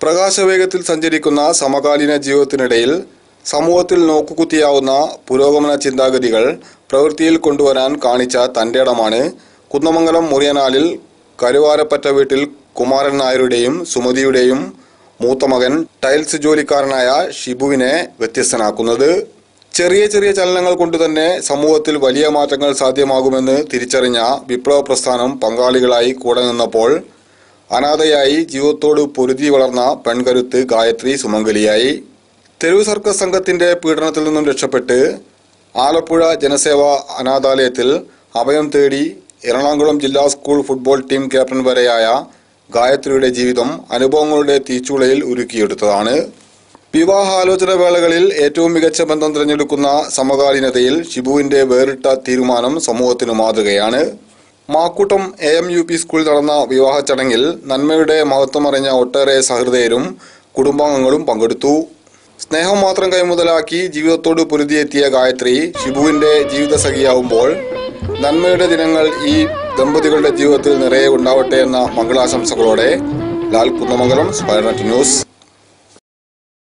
പ്രകാശവേഗത്തിൽ സഞ്ചരിക്കുന്ന സമകാലീന ജീവിതത്തിനിടയിൽ സമൂഹത്തിൽ നോക്കുകുത്തിയാവുന്ന പുരോഗമന ചിന്താഗതികൾ പ്രവൃത്തിയിൽ കൊണ്ടുവരാൻ കാണിച്ച തന്റേടമാണ് കുന്നമംഗലം മുറിയനാലിൽ കരുവാരപ്പറ്റ വീട്ടിൽ കുമാരൻ നായരുടെയും സുമതിയുടെയും മൂത്ത മകൻ ടൈൽസ് ജോലിക്കാരനായ ഷിബുവിനെ വ്യത്യസ്തനാക്കുന്നത്. ചെറിയ ചെറിയ ചലനങ്ങൾ കൊണ്ട് തന്നെ സമൂഹത്തിൽ വലിയ മാറ്റങ്ങൾ സാധ്യമാകുമെന്ന് തിരിച്ചറിഞ്ഞ വിപ്ലവ പ്രസ്ഥാനം പങ്കാളികളായി കൂടെ നിന്നപ്പോൾ അനാഥയായി ജീവിതത്തോട് പൊരുതി വളർന്ന പെൺകരുത്ത് ഗായത്രി സുമംഗലിയായി. തെരുവ് സർക്കസ് സംഘത്തിന്റെ പീഡനത്തിൽ നിന്നും രക്ഷപ്പെട്ട് ആലപ്പുഴ ജനസേവ അനാഥാലയത്തിൽ അഭയം തേടി എറണാകുളം ജില്ലാ സ്കൂൾ ഫുട്ബോൾ ടീം ക്യാപ്റ്റൻ വരെയായ ഗായത്രിയുടെ ജീവിതം അനുഭവങ്ങളുടെ തീച്ചുളയിൽ ഉരുക്കിയെടുത്തതാണ്. വിവാഹാലോചന വേളകളിൽ ഏറ്റവും മികച്ച ബന്ധം തിരഞ്ഞെടുക്കുന്ന സമകാലീനതയിൽ ഷിബുവിന്റെ വേറിട്ട തീരുമാനം സമൂഹത്തിന് മാതൃകയാണ്. Makkoottam A M U P സ്കൂളിൽ നടന്ന വിവാഹ ചടങ്ങിൽ നന്മയുടെ മഹത്വമറിഞ്ഞ ഒട്ടേറെ സഹൃദയരും കുടുംബാംഗങ്ങളും പങ്കെടുത്തു. സ്നേഹം മാത്രം കൈമുതലാക്കി ജീവിതത്തോട് പൊരുതിയെത്തിയ ഗായത്രി ഷിബുവിന്റെ ജീവിത സഖിയാവുമ്പോൾ നന്മയുടെ ദിനങ്ങൾ ഈ ദമ്പതികളുടെ ജീവിതത്തിൽ നിറയെ ഉണ്ടാവട്ടെ എന്ന മംഗളാശംസകളോടെ ലാൽ കുന്നമംഗലം സ്പൈററ്റ് ന്യൂസ്